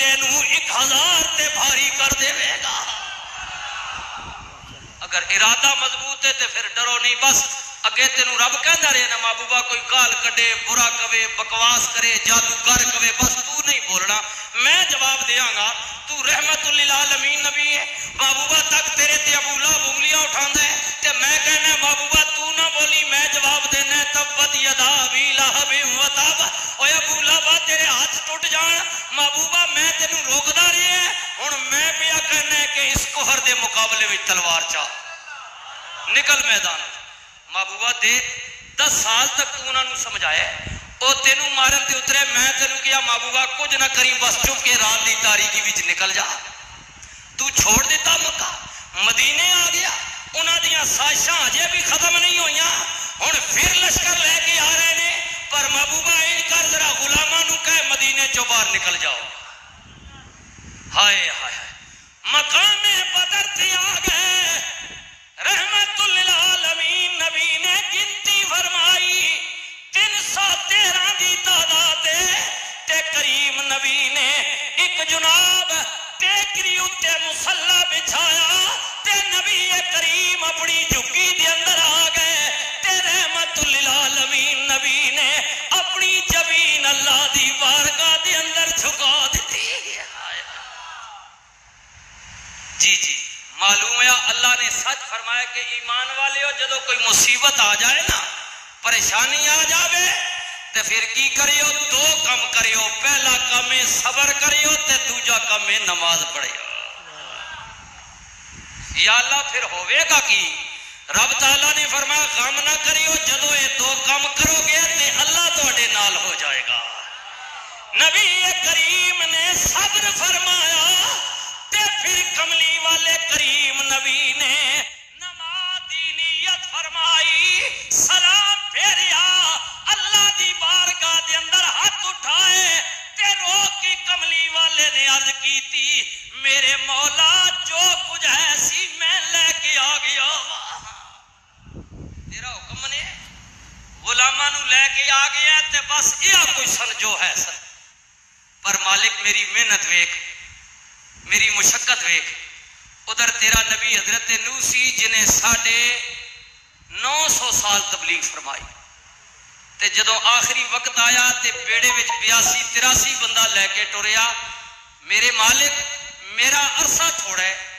بندے نو ایک ہزار تے بھاری کر دے وے گا۔ اگر ارادہ مضبوط ہے تو پھر ڈرو نہیں، بس اگے تینوں رب کہندا رہے نا محبوبہ کوئی گال کڈے، برا کہے بکواس کرے، جادوگر کہے بس تو نہیں بولنا۔ میں جواب دیاں گا، تو رحمت للعالمین نبی ہے۔ محبوبہ تک تیرے تے ابو لہب انگلیاں اٹھاندا ہے۔ مقابلے وچ تلوار چا نکل میدان۔ محبوبہ دے دس سال تک تو انہوں نے سمجھایا ہے۔ او تینوں مارن تے اترے میں تینوں کیا محبوبہ کچھ نہ کری، بس چپ کے رات دی تاریکی وچ نکل جا۔ تو چھوڑ دیتا مکہ۔ مدینے آ گیا۔ انہاں دیاں سازشاں اجے بھی ختم نہیں ہوئیاں۔ ہن پھر لشکر لے کے آ رہے نے۔ پر محبوبہ ان کر، ذرا غلاماں نو مدینے چوں باہر نکل جاؤ۔ ہائے ہائے۔ ایک جناب ٹیکری اتے مسلح بچھایا تے نبی کریم اپنی جھکی دے اندر آ گئے۔ تے رحمت للعالمین نبی نے اپنی جبین اللہ دی بارگاہ دے اندر جھکا دیتی۔ جی جی معلوم ہے، اللہ نے سچ فرمایا کہ ایمان والے ہو، جدو کوئی مصیبت آ جائے نا، پریشانی آ جاوے تو پھر کی کریو؟ دو کم کریو۔ پہلا کم ہے صبر کریو تے دوجا کم ہے نماز پڑھیو۔ یا اللہ پھر ہوئے گا کی؟ رب تعالیٰ نے فرمایا، غم نہ کریو، جدو یہ دو کم کرو گے تے اللہ تواڈے نال ہو جائے گا۔ نبی کریم نے صبر فرمایا تے پھر کملی والے کریم نبی نے کی تھی، میرے مولا جو کچھ ہے سی میں لے کے آ گیا۔ تیرا حکم نے غلاماں نو لے کے آ گیا تے بس یہ کوئی سن جو ہے سن۔ پر مالک میری محنت ویکھ، میری مشقت ویکھ۔ ادھر تیرا نبی حضرت نو سی جنہیں ساڑھے نو سو سال تبلیغ فرمائی۔ تے جدو آخری وقت آیا تے بیڑے وچ بیاسی، تراسی بندہ لے کے ٹوریا میرے مالک میرا عرصہ تھوڑا ہے۔